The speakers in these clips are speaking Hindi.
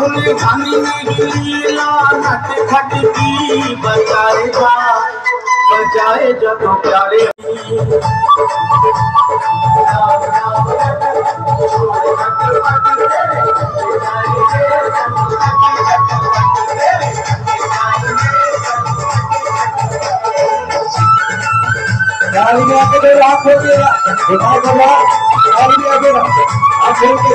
तूने जानी नहीं लानत खटकी बजाएगा बजाए जब प्यारे। राम राम रटक छोड़ रटक गाड़ी में आके दे हाथ खोल दिया। दिखाई कर गाड़ी में आके हाथ खोल के।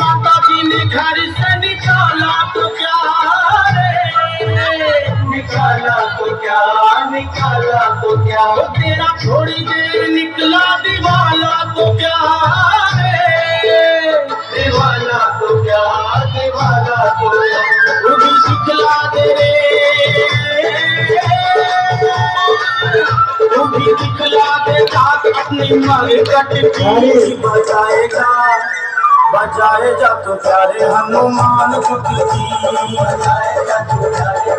माता जी ने घर से निकाला तो क्या निकाला तो क्या, निकाला तो क्या? तेरा थोड़ी देर निकला दीवाला तो क्या अपनी मरकट बजाएगा। तो प्यारे हनुमान बजाएगा तू बजाएगा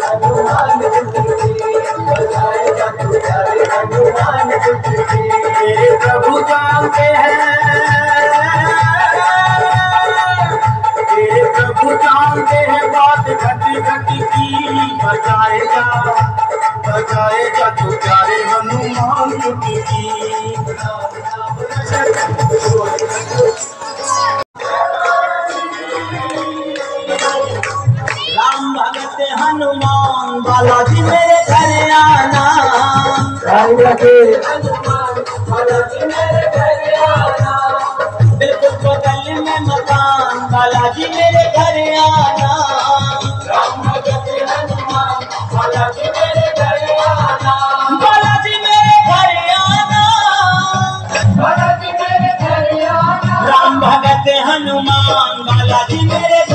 तू प्रभु जानते हैं। प्रभु जानते हैं बात घट घट की। बजाए जा बजाए जा तू प्यारे हनुमान की। हनुमान बालाजी मेरे घर आना मेरे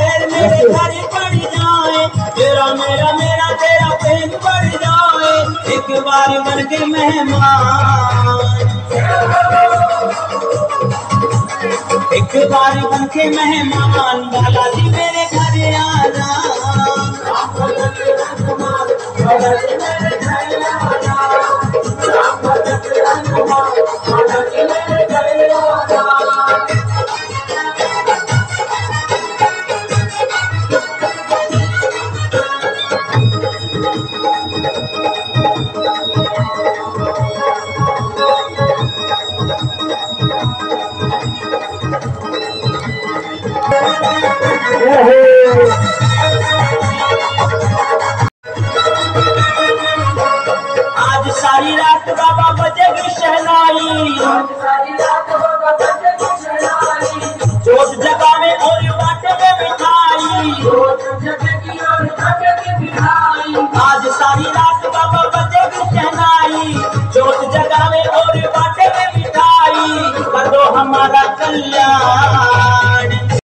थारे मेरे घर पड़ जाए, तेरा मेरा मेरा तेरा प्रेम बढ़ जाए, एक बार बन के मेहमान। एक बार बन के मेहमान, बालाजी मेरे घर आना आज सारी रात बाबा बजेगी शहनाई। जगह में और बाटे में मिठाई। आज सारी रात बाबा बजेगी शहनाई। जगह में और बाटे में मिठाई। कर हमारा कल्याण।